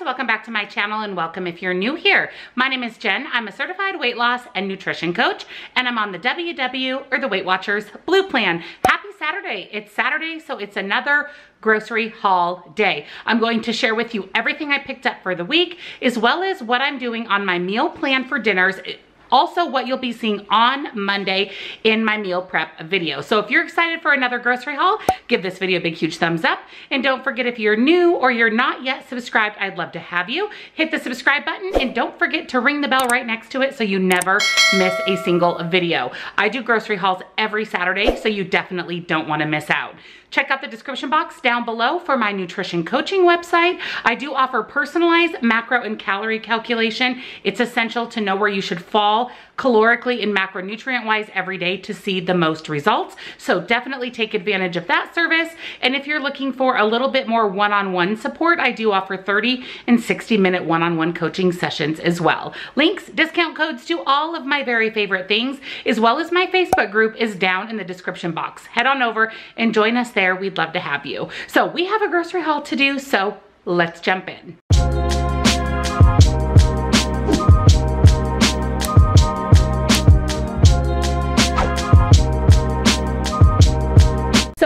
friends, welcome back to my channel and welcome if you're new here. My name is Jenn. I'm a certified weight loss and nutrition coach and I'm on the WW or the Weight Watchers Blue Plan. Happy Saturday. It's Saturday, so it's another grocery haul day. I'm going to share with you everything I picked up for the week as well as what I'm doing on my meal plan for dinners also what you'll be seeing on Monday in my meal prep video. So if you're excited for another grocery haul, give this video a big, huge thumbs up. And don't forget if you're new or you're not yet subscribed, I'd love to have you. Hit the subscribe button and don't forget to ring the bell right next to it so you never miss a single video. I do grocery hauls every Saturday, so you definitely don't wanna miss out. Check out the description box down below for my nutrition coaching website. I do offer personalized macro and calorie calculation. It's essential to know where you should fall calorically and macronutrient wise every day to see the most results. So definitely take advantage of that service. And if you're looking for a little bit more one-on-one -on -one support, I do offer 30 and 60 minute one-on-one -on -one coaching sessions as well. Links, discount codes to all of my very favorite things, as well as my Facebook group is down in the description box. Head on over and join us there, we'd love to have you. So we have a grocery haul to do, so let's jump in.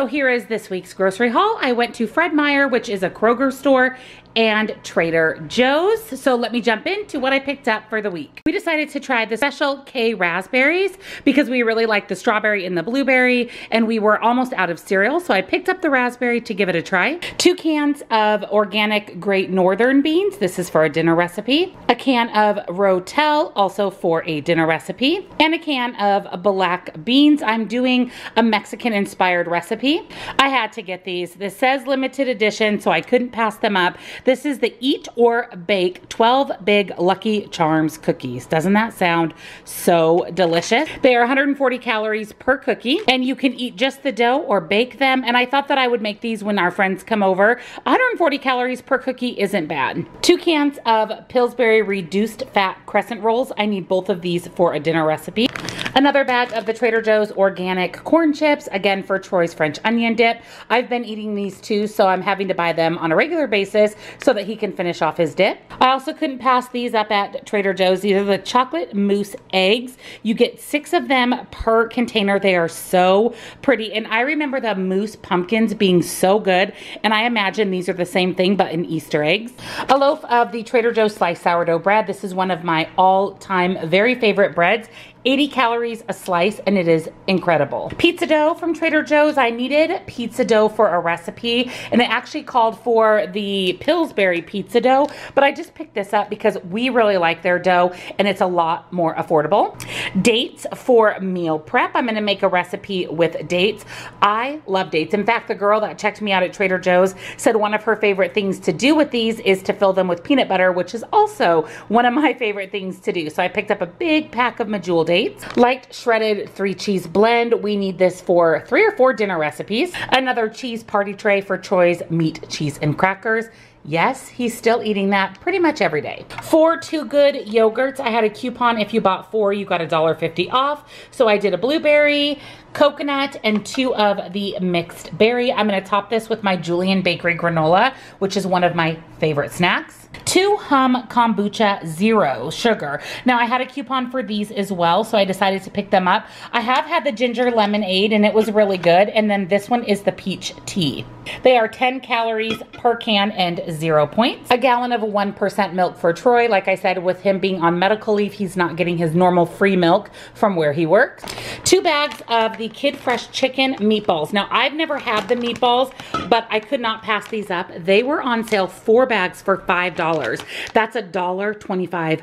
So here is this week's grocery haul. I went to Fred Meyer, which is a Kroger store and Trader Joe's. So let me jump into what I picked up for the week. We decided to try the Special K raspberries because we really like the strawberry and the blueberry and we were almost out of cereal. So I picked up the raspberry to give it a try. Two cans of organic Great Northern beans. This is for a dinner recipe. A can of Rotel, also for a dinner recipe. And a can of black beans. I'm doing a Mexican inspired recipe. I had to get these. This says limited edition, so I couldn't pass them up. This is the Eat or Bake 12 Big Lucky Charms cookies. Doesn't that sound so delicious? They are 140 calories per cookie and you can eat just the dough or bake them. And I thought that I would make these when our friends come over. 140 calories per cookie isn't bad. Two cans of Pillsbury reduced fat crescent rolls. I need both of these for a dinner recipe. Another bag of the Trader Joe's organic corn chips, again for Troy's French onion dip. I've been eating these too, so I'm having to buy them on a regular basis so that he can finish off his dip. I also couldn't pass these up at Trader Joe's. These are the chocolate mousse eggs. You get six of them per container. They are so pretty. And I remember the mousse pumpkins being so good. And I imagine these are the same thing, but in Easter eggs. A loaf of the Trader Joe's sliced sourdough bread. This is one of my all-time very favorite breads. 80 calories a slice and it is incredible. Pizza dough from Trader Joe's. I needed pizza dough for a recipe and it actually called for the Pillsbury pizza dough, but I just picked this up because we really like their dough and it's a lot more affordable. Dates for meal prep. I'm gonna make a recipe with dates. I love dates. In fact, the girl that checked me out at Trader Joe's said one of her favorite things to do with these is to fill them with peanut butter, which is also one of my favorite things to do. So I picked up a big pack of Medjool dates dates. Light shredded three cheese blend. We need this for three or four dinner recipes. Another cheese party tray for Troy's meat, cheese, and crackers. Yes, he's still eating that pretty much every day. For Two Good yogurts, I had a coupon. If you bought four, you got a $1.50 off. So I did a blueberry, coconut, and two of the mixed berry. I'm gonna top this with my Julian Bakery granola, which is one of my favorite snacks two Humm kombucha zero sugar. Now I had a coupon for these as well, so I decided to pick them up. I have had the ginger lemonade and it was really good. And then this one is the peach tea. They are 10 calories per can and zero points. A gallon of 1% milk for Troy. Like I said, with him being on medical leave, he's not getting his normal free milk from where he works. Two bags of the Kid Fresh chicken meatballs. Now I've never had the meatballs, but I could not pass these up. They were on sale, four bags for $5. That's a dollar 25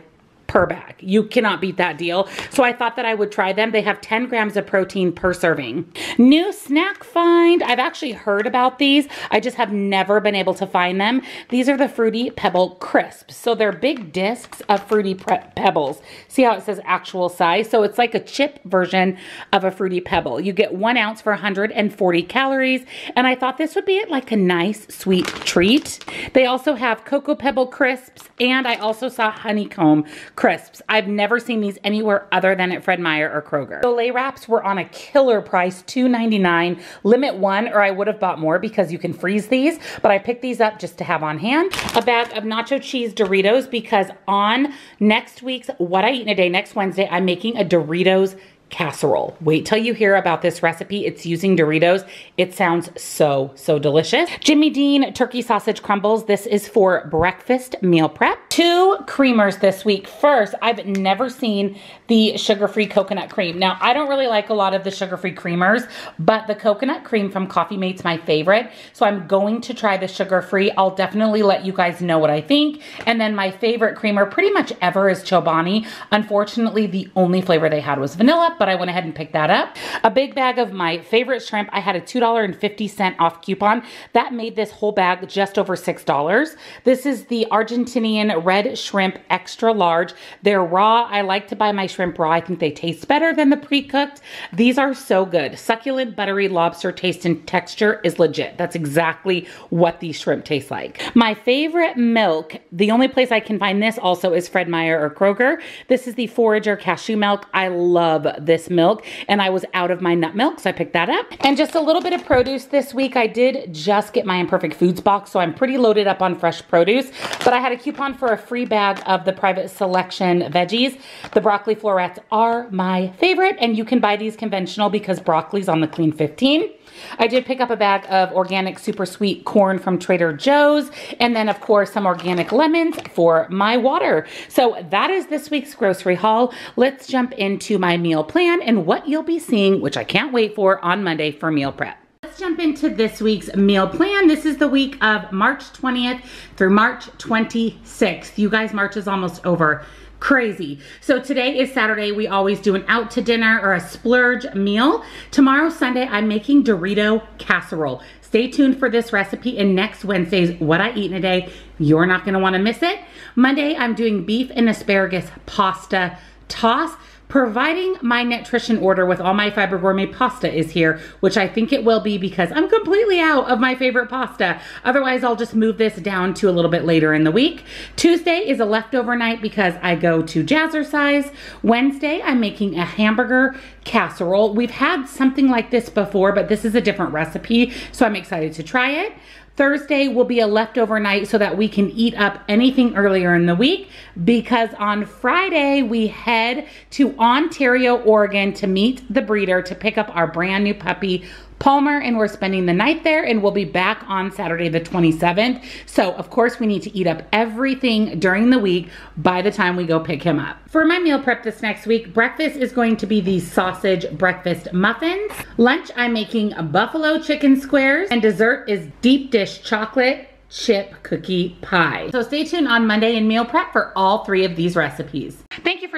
per bag. You cannot beat that deal. So I thought that I would try them. They have 10 grams of protein per serving. New snack find. I've actually heard about these. I just have never been able to find them. These are the Fruity Pebble Crisps. So they're big discs of Fruity Pebbles. See how it says actual size? So it's like a chip version of a Fruity Pebble. You get one ounce for 140 calories. And I thought this would be like a nice sweet treat. They also have Cocoa Pebble Crisps and I also saw Honeycomb crisps. I've never seen these anywhere other than at Fred Meyer or Kroger. The lay wraps were on a killer price, $2.99. Limit one, or I would have bought more because you can freeze these, but I picked these up just to have on hand. A bag of nacho cheese Doritos because on next week's What I Eat in a Day, next Wednesday, I'm making a Doritos casserole. Wait till you hear about this recipe. It's using Doritos. It sounds so, so delicious. Jimmy Dean turkey sausage crumbles. This is for breakfast meal prep. Two creamers this week. First, I've never seen the sugar-free coconut cream. Now, I don't really like a lot of the sugar-free creamers, but the coconut cream from Coffee Mate's my favorite. So I'm going to try the sugar-free. I'll definitely let you guys know what I think. And then my favorite creamer pretty much ever is Chobani. Unfortunately, the only flavor they had was vanilla, but I went ahead and picked that up. A big bag of my favorite shrimp. I had a $2.50 off coupon. That made this whole bag just over $6. This is the Argentinian red shrimp extra large. They're raw. I like to buy my shrimp raw. I think they taste better than the pre-cooked. These are so good. Succulent, buttery lobster taste and texture is legit. That's exactly what these shrimp taste like. My favorite milk, the only place I can find this also is Fred Meyer or Kroger. This is the Forager cashew milk. I love this this milk and I was out of my nut milk, so I picked that up. And just a little bit of produce this week. I did just get my Imperfect Foods box, so I'm pretty loaded up on fresh produce, but I had a coupon for a free bag of the Private Selection veggies. The broccoli florets are my favorite, and you can buy these conventional because broccoli's on the Clean 15. I did pick up a bag of organic super sweet corn from Trader Joe's, and then of course some organic lemons for my water. So that is this week's grocery haul. Let's jump into my meal plan and what you'll be seeing, which I can't wait for on Monday for meal prep. Let's jump into this week's meal plan. This is the week of March 20th through March 26th. You guys, March is almost over crazy. So today is Saturday. We always do an out to dinner or a splurge meal. Tomorrow, Sunday, I'm making Dorito casserole. Stay tuned for this recipe and next Wednesday's What I Eat in a Day. You're not gonna wanna miss it. Monday, I'm doing beef and asparagus pasta toss providing my nutrition order with all my Fiber Gourmet pasta is here, which I think it will be because I'm completely out of my favorite pasta. Otherwise, I'll just move this down to a little bit later in the week. Tuesday is a leftover night because I go to Jazzercise. Wednesday, I'm making a hamburger casserole. We've had something like this before, but this is a different recipe, so I'm excited to try it. Thursday will be a leftover night so that we can eat up anything earlier in the week because on Friday we head to Ontario, Oregon to meet the breeder to pick up our brand new puppy Palmer and we're spending the night there and we'll be back on Saturday the 27th. So of course we need to eat up everything during the week by the time we go pick him up. For my meal prep this next week, breakfast is going to be these sausage breakfast muffins. Lunch, I'm making buffalo chicken squares and dessert is deep dish chocolate chip cookie pie. So stay tuned on Monday in meal prep for all three of these recipes.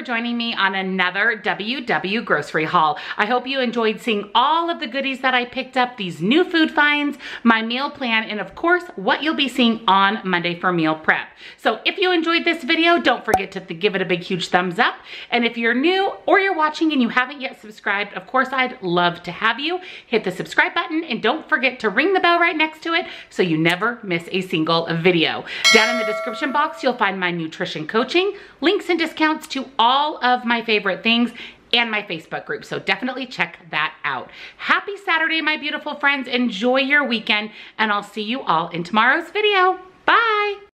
Joining me on another WW grocery haul. I hope you enjoyed seeing all of the goodies that I picked up, these new food finds, my meal plan, and of course, what you'll be seeing on Monday for meal prep. So if you enjoyed this video, don't forget to give it a big, huge thumbs up. And if you're new or you're watching and you haven't yet subscribed, of course, I'd love to have you. Hit the subscribe button and don't forget to ring the bell right next to it so you never miss a single video. Down in the description box, you'll find my nutrition coaching, links and discounts to all of my favorite things and my Facebook group. So definitely check that out. Happy Saturday, my beautiful friends. Enjoy your weekend and I'll see you all in tomorrow's video. Bye.